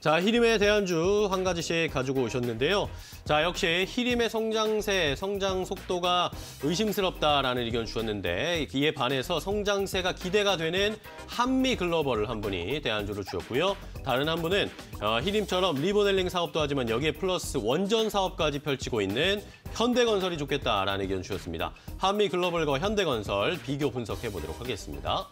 자, 히림에 대한 주한 가지씩 가지고 오셨는데요. 자, 역시 히림의 성장세, 성장 속도가 의심스럽다라는 의견 주셨는데 이에 반해서 성장세가 기대가 되는 한미 글로벌을 한 분이 대안주로 주셨고요. 다른 한 분은 어, 히림처럼 리모델링 사업도 하지만 여기에 플러스 원전 사업까지 펼치고 있는 현대건설이 좋겠다라는 의견 주셨습니다. 한미 글로벌과 현대건설 비교 분석해 보도록 하겠습니다.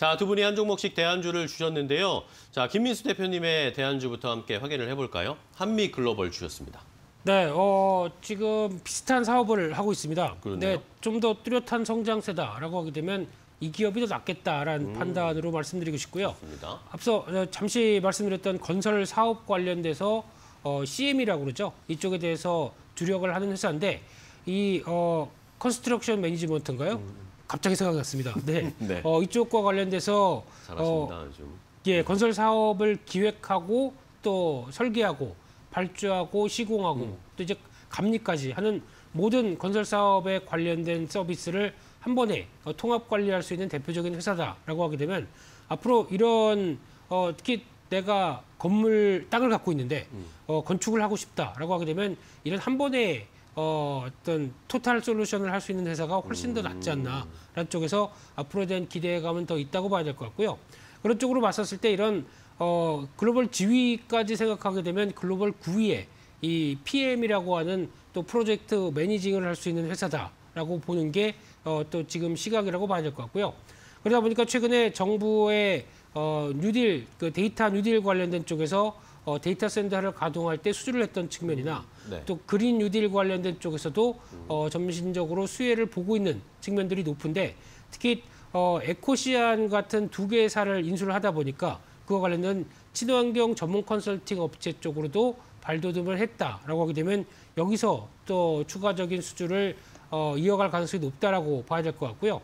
자, 두 분이 한 종목씩 대안주를 주셨는데요. 자, 김민수 대표님의 대안주부터 함께 확인을 해볼까요? 한미 글로벌 주셨습니다. 네, 어, 지금 비슷한 사업을 하고 있습니다. 그렇네요. 네, 좀더 뚜렷한 성장세다라고 하게 되면 이 기업이 더 낫겠다라는 음. 판단으로 말씀드리고 싶고요. 좋습니다. 앞서 어, 잠시 말씀드렸던 건설 사업 관련돼서 어, CM이라고 그러죠. 이쪽에 대해서 주력을 하는 회사인데 이 어, construction management인가요? 갑자기 생각이 났습니다. 네. 음. 네. 어, 이쪽과 관련돼서 잘하십니다. 요즘. 예, 건설 사업을 기획하고 또 설계하고 발주하고 시공하고 또 이제 감리까지 하는 모든 건설 사업에 관련된 서비스를 한 번에 어, 통합 관리할 수 있는 대표적인 회사다라고 하게 되면 앞으로 이런 어, 특히 내가 건물 땅을 갖고 있는데 어, 건축을 하고 싶다라고 하게 되면 이런 한 번에 어, 어떤 total solution을 할 수 있는 회사가 훨씬 더 낫지 않나라는 쪽에서 앞으로에 대한 기대감은 더 있다고 봐야 될 것 같고요. 그런 쪽으로 봤었을 때 이런 어, 글로벌 지위까지 생각하게 되면 글로벌 9위에 이 PM이라고 하는 또 project managing을 할 수 있는 회사다라고 보는 게 어, 또 지금 시각이라고 봐야 될 것 같고요. 그러다 보니까 최근에 정부의 어, 뉴딜, 그 데이터 뉴딜 관련된 쪽에서 어, 데이터 센터를 가동할 때 수주를 했던 측면이나 네. 또 그린 뉴딜 관련된 쪽에서도 어, 점진적으로 수혜를 보고 있는 측면들이 높은데 특히 어, 에코시안 같은 두 개의 사를 인수를 하다 보니까 그와 관련된 친환경 전문 컨설팅 업체 쪽으로도 발돋움을 했다라고 하게 되면 여기서 또 추가적인 수주를 어, 이어갈 가능성이 높다라고 봐야 될 것 같고요.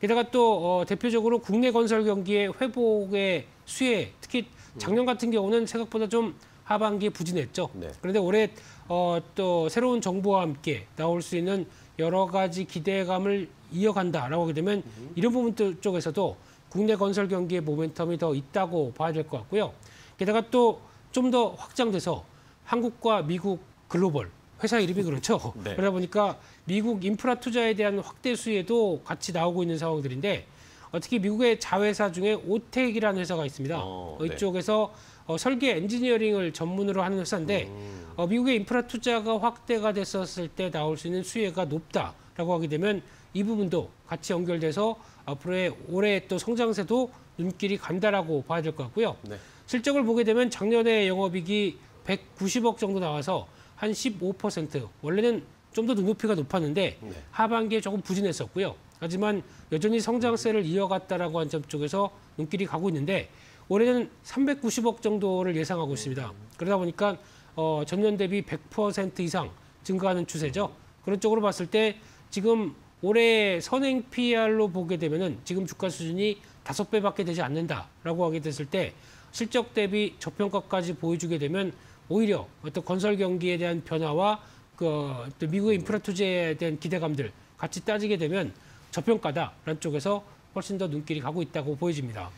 게다가 또 어, 대표적으로 국내 건설 경기의 회복의 수혜, 특히 작년 같은 경우는 생각보다 좀 하반기에 부진했죠. 네. 그런데 올해 어, 또 새로운 정부와 함께 나올 수 있는 여러 가지 기대감을 이어간다라고 하게 되면 이런 부분 쪽에서도 국내 건설 경기의 모멘텀이 더 있다고 봐야 될 것 같고요. 게다가 또 좀 더 확장돼서 한국과 미국 글로벌 회사 이름이 그렇죠. 네. 그러다 보니까 미국 인프라 투자에 대한 확대 수혜도 같이 나오고 있는 상황들인데 어, 특히 미국의 자회사 중에 오텍이라는 회사가 있습니다. 어, 어, 네. 이쪽에서 어, 설계 엔지니어링을 전문으로 하는 회사인데 음. 어, 미국의 인프라 투자가 확대가 됐었을 때 나올 수 있는 수혜가 높다라고 하게 되면 이 부분도 같이 연결돼서 앞으로의 올해 또 성장세도 눈길이 간다라고 봐야 될 것 같고요. 네. 실적을 보게 되면 작년에 영업이익이 190억 정도 나와서 한 15% 원래는 좀 더 눈높이가 높았는데 네. 하반기에 조금 부진했었고요. 하지만 여전히 성장세를 이어갔다라고 한 점 쪽에서 눈길이 가고 있는데 올해는 390억 정도를 예상하고 있습니다. 그러다 보니까 어, 전년 대비 100% 이상 증가하는 추세죠. 그런 쪽으로 봤을 때 지금 올해 선행 PR로 보게 되면은 지금 주가 수준이 다섯 배밖에 되지 않는다라고 하게 됐을 때 실적 대비 저평가까지 보여주게 되면 오히려 어떤 건설 경기에 대한 변화와 그또 미국의 인프라 투자에 대한 기대감들 같이 따지게 되면 저평가다라는 쪽에서 훨씬 더 눈길이 가고 있다고 보여집니다.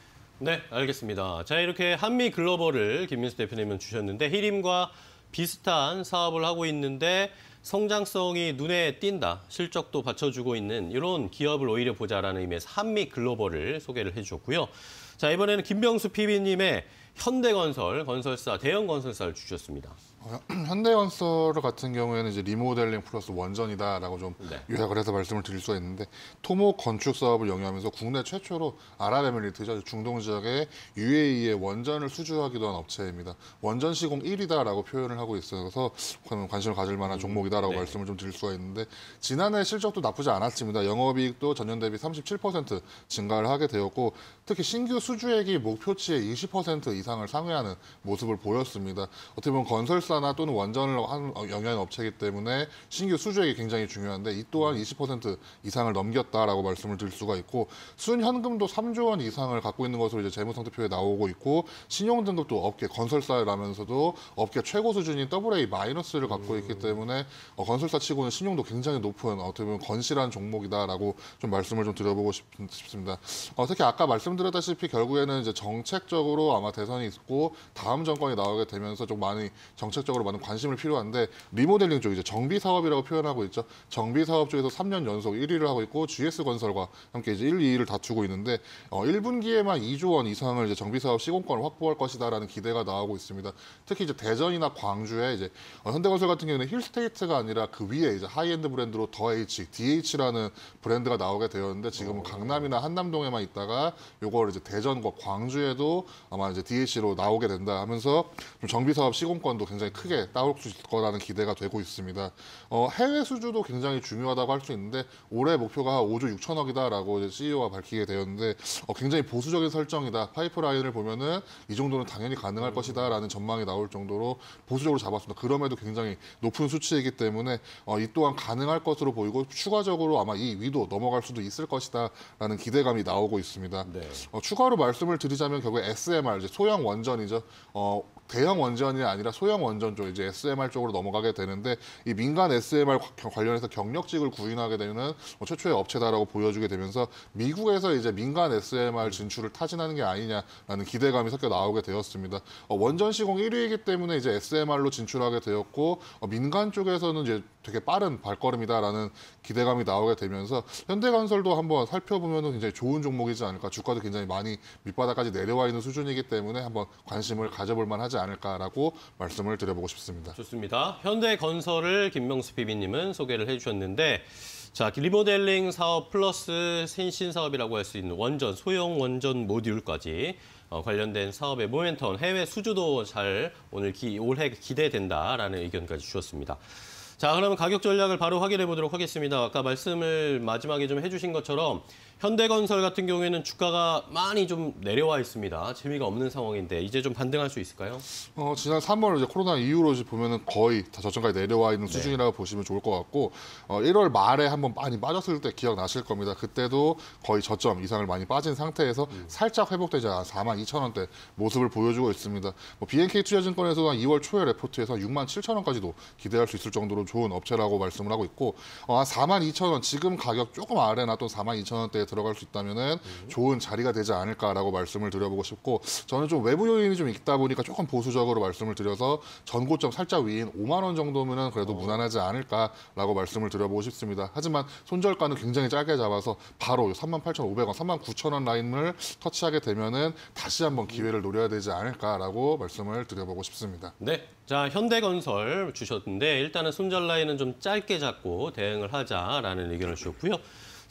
네, 알겠습니다. 자, 이렇게 한미 글로벌을 김민수 대표님은 주셨는데 히림과 비슷한 사업을 하고 있는데 성장성이 눈에 띈다, 실적도 받쳐주고 있는 이런 기업을 오히려 보자라는 의미에서 한미 글로벌을 소개를 해주셨고요. 자, 이번에는 김병수 PB님의 현대건설, 건설사, 대형 건설사를 주셨습니다. 어, 현대건설 같은 경우에는 이제 리모델링 플러스 원전이다라고 좀 네. 요약을 해서 말씀을 드릴 수가 있는데 토목 건축 사업을 영위하면서 국내 최초로 아랍에미리트죠 중동 지역에 UAE의 원전을 수주하기도 한 업체입니다. 원전 시공 1위다라고 표현을 하고 있어서 관심을 가질 만한 종목이다라고 네. 말씀을 좀 드릴 수가 있는데 지난해 실적도 나쁘지 않았습니다. 영업이익도 전년 대비 37% 증가를 하게 되었고 특히 신규 수주액이 목표치의 20% 이상을 상회하는 모습을 보였습니다. 어떻게 보면 건설 사 건설사나 또는 원전을 한 어, 영위하는 업체이기 때문에 신규 수주액이 굉장히 중요한데 이 또한 20% 이상을 넘겼다라고 말씀을 드릴 수가 있고 순현금도 3조 원 이상을 갖고 있는 것으로 이제 재무상태표에 나오고 있고 신용 등급도 업계 건설사라면서도 업계 최고 수준인 AA 마이너스를 갖고 있기 때문에 어, 건설사 치고는 신용도 굉장히 높은 어떻게 보면 건실한 종목이다라고 좀 말씀을 좀 드려보고 싶, 습니다. 어, 특히 아까 말씀드렸다시피 결국에는 이제 정책적으로 아마 대선이 있고 다음 정권이 나오게 되면서 좀 많이 정책 적으로 많은 관심을 필요한데 리모델링 쪽 이제 정비 사업이라고 표현하고 있죠. 정비 사업 쪽에서 3년 연속 1위를 하고 있고 GS 건설과 함께 이제 1, 2위를 다투고 있는데 어, 1분기에만 2조 원 이상을 이제 정비 사업 시공권을 확보할 것이다라는 기대가 나오고 있습니다. 특히 이제 대전이나 광주에 이제 어, 현대건설 같은 경우는 힐스테이트가 아니라 그 위에 이제 하이엔드 브랜드로 더 H, DH라는 브랜드가 나오게 되었는데 지금은 강남이나 한남동에만 있다가 요걸 이제 대전과 광주에도 아마 이제 DH로 나오게 된다 하면서 좀 정비 사업 시공권도 굉장히 크게 따올 수 있을 거라는 기대가 되고 있습니다. 어, 해외 수주도 굉장히 중요하다고 할 수 있는데 올해 목표가 5조 6천억이다라고 이제 CEO가 밝히게 되었는데 어, 굉장히 보수적인 설정이다. 파이프라인을 보면은 이 정도는 당연히 가능할 것이다라는 전망이 나올 정도로 보수적으로 잡았습니다. 그럼에도 굉장히 높은 수치이기 때문에 어, 이 또한 가능할 것으로 보이고 추가적으로 아마 이 위도 넘어갈 수도 있을 것이다라는 기대감이 나오고 있습니다. 네. 어, 추가로 말씀을 드리자면 결국 SMR 소형 원전이죠. 어, 대형 원전이 아니라 소형 원전 쪽 이제 SMR 쪽으로 넘어가게 되는데 이 민간 SMR 과- 관련해서 경력직을 구인하게 되는 뭐 최초의 업체다라고 보여주게 되면서 미국에서 이제 민간 SMR 진출을 타진하는 게 아니냐라는 기대감이 섞여 나오게 되었습니다. 어, 원전 시공 1위이기 때문에 이제 SMR로 진출하게 되었고 어, 민간 쪽에서는 이제 되게 빠른 발걸음이다라는 기대감이 나오게 되면서 현대건설도 한번 살펴보면 굉장히 좋은 종목이지 않을까 주가도 굉장히 많이 밑바닥까지 내려와 있는 수준이기 때문에 한번 관심을 가져볼 만하지 않을까라고 말씀을 드려보고 싶습니다. 좋습니다. 현대건설을 김명수 PB님은 소개를 해주셨는데 자 리모델링 사업 플러스 sen신 사업이라고 할 수 있는 원전 소형 원전 모듈까지 어, 관련된 사업의 모멘텀 해외 수주도 잘 오늘 기, 올해 기대된다라는 의견까지 주셨습니다. 자 그러면 가격 전략을 바로 확인해 보도록 하겠습니다. 아까 말씀을 마지막에 좀 해주신 것처럼 현대건설 같은 경우에는 주가가 많이 좀 내려와 있습니다. 재미가 없는 상황인데 이제 좀 반등할 수 있을까요? 어, 지난 3월 이제 코로나 이후로 이제 보면은 거의 다 저점까지 내려와 있는 수준이라고 보시면 좋을 것 같고 어, 1월 말에 한번 많이 빠졌을 때 기억나실 겁니다. 그때도 거의 저점 이상을 많이 빠진 상태에서 살짝 회복되지 않아 4만 2천 원대 모습을 보여주고 있습니다. 뭐 BNK 투자증권에서도 한 2월 초에 레포트에서 6만 7천 원까지도 기대할 수 있을 정도로 좋은 업체라고 말씀을 하고 있고 어, 한 4만 2천 원 지금 가격 조금 아래나 또 4만 2천 원대에 들어갈 수 있다면은 좋은 자리가 되지 않을까라고 말씀을 드려보고 싶고 저는 좀 외부 요인이 좀 있다 보니까 조금 보수적으로 말씀을 드려서 전고점 살짝 위인 5만 원 정도면은 그래도 무난하지 않을까라고 말씀을 드려보고 싶습니다. 하지만 손절가는 굉장히 짧게 잡아서 바로 38,500원, 39,000원 라인을 터치하게 되면은 다시 한번 기회를 노려야 되지 않을까라고 말씀을 드려보고 싶습니다. 네. 자, 현대건설 주셨는데 일단은 손절 라인은 좀 짧게 잡고 대응을 하자라는 의견을 주셨고요.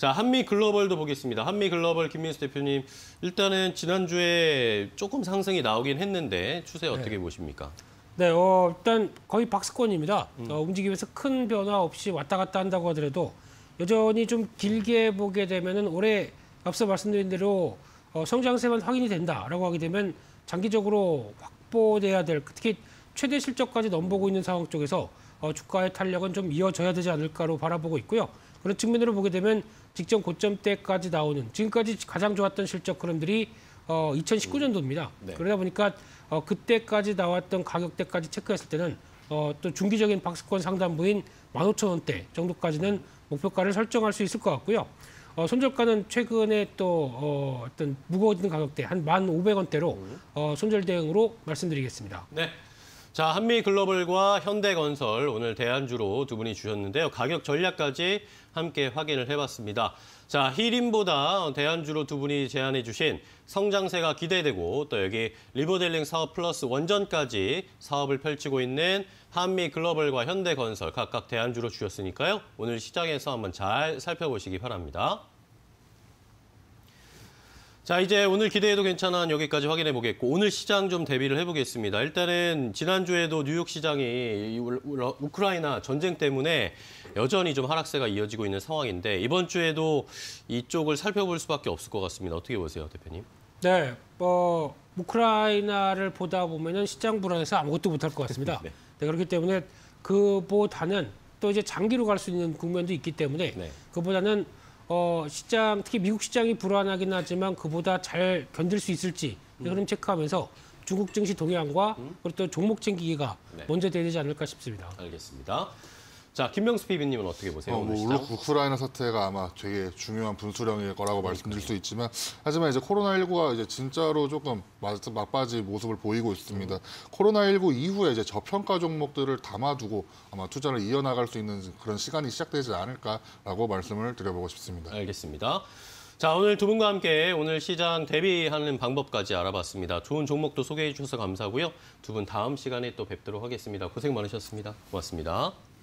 자, 한미 글로벌도 보겠습니다. 한미 글로벌 김민수 대표님, 일단은 지난주에 조금 상승이 나오긴 했는데 추세 어떻게 보십니까? 네, 어, 일단 거의 박스권입니다. 어, 움직임에서 큰 변화 없이 왔다 갔다 한다고 하더라도 여전히 좀 길게 보게 되면은 올해 앞서 말씀드린 대로 어, 성장세만 확인이 된다라고 하게 되면 장기적으로 확보돼야 될 특히 최대 실적까지 넘보고 있는 상황 쪽에서 어, 주가의 탄력은 좀 이어져야 되지 않을까로 바라보고 있고요. 그런 측면으로 보게 되면 직전 고점 때까지 나오는 지금까지 가장 좋았던 실적 흐름들이 어, 2019년도입니다. 네. 그러다 보니까 어, 그때까지 나왔던 가격대까지 체크했을 때는 어, 또 중기적인 박스권 상단부인 15,000원대 정도까지는 목표가를 설정할 수 있을 것 같고요. 어, 손절가는 최근에 또 어, 어떤 무거워지는 가격대 한 1,500원대로 어, 손절 대응으로 말씀드리겠습니다. 네. 자, 한미 글로벌과 현대건설 오늘 대안주로 두 분이 주셨는데요. 가격 전략까지 함께 확인을 해봤습니다. 자, 히림보다 대안주로 두 분이 제안해 주신 성장세가 기대되고 또 여기 리모델링 사업 플러스 원전까지 사업을 펼치고 있는 한미 글로벌과 현대건설 각각 대안주로 주셨으니까요. 오늘 시장에서 한번 잘 살펴보시기 바랍니다. 자, 이제 오늘 기대해도 괜찮은 여기까지 확인해 보겠고 오늘 시장 좀 대비를 해 보겠습니다. 일단은 지난주에도 뉴욕 시장이 우- 우크라이나 전쟁 때문에 여전히 좀 하락세가 이어지고 있는 상황인데 이번 주에도 이쪽을 살펴볼 수밖에 없을 것 같습니다. 어떻게 보세요, 대표님? 네, 뭐 우크라이나를 보다 보면은 시장 불안해서 아무것도 못할 것 같습니다. 네. 네, 그렇기 때문에 그보다는 또 이제 장기로 갈 수 있는 국면도 있기 때문에 네. 그보다는 어, 시장 특히 미국 시장이 불안하긴 하지만 그보다 잘 견딜 수 있을지 이 흐름 체크하면서 중국 증시 동향과 그리고 또 종목 챙기기가 네. 먼저 돼야 되지 않을까 싶습니다. 알겠습니다. 자, 김명수 PB님은 어떻게 보세요? 어, 뭐? 물론 우크라이나 사태가 아마 되게 중요한 분수령일 거라고 말씀드릴 수 있지만 하지만 이제 코로나19가 이제 진짜로 조금 막- 막바지 모습을 보이고 있습니다. 코로나19 이후에 이제 저평가 종목들을 담아두고 아마 투자를 이어나갈 수 있는 그런 시간이 시작되지 않을까라고 말씀을 드려보고 싶습니다. 알겠습니다. 자, 오늘 두 분과 함께 오늘 시장 대비하는 방법까지 알아봤습니다. 좋은 종목도 소개해 주셔서 감사하고요. 두 분 다음 시간에 또 뵙도록 하겠습니다. 고생 많으셨습니다. 고맙습니다.